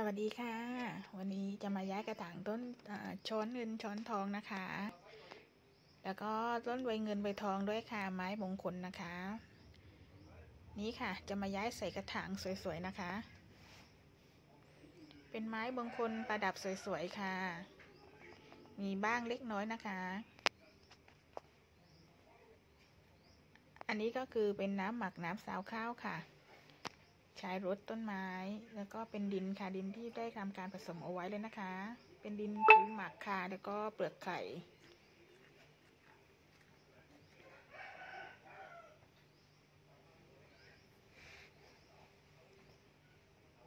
สวัสดีค่ะ วันนี้จะมาย้ายกระถางต้นช้อนเงินช้อนทองนะคะ แล้วก็ต้นใบเงินใบทองด้วยค่ะไม้มงคลนะคะ นี่ค่ะจะมาย้ายใส่กระถางสวยๆนะคะ เป็นไม้มงคลประดับสวยๆค่ะ มีบ้างเล็กน้อยนะคะ อันนี้ก็คือเป็นน้ำหมักน้ำสาวข้าวค่ะ ใช้รดต้นไม้ แล้วก็เป็นดินค่ะดินที่ได้ทำการผสมเอาไว้เลยนะคะ เป็นดินปุ๋ยหมักค่ะแล้วก็เปลือกไข่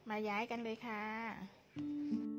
มาย้ายกันเลยค่ะ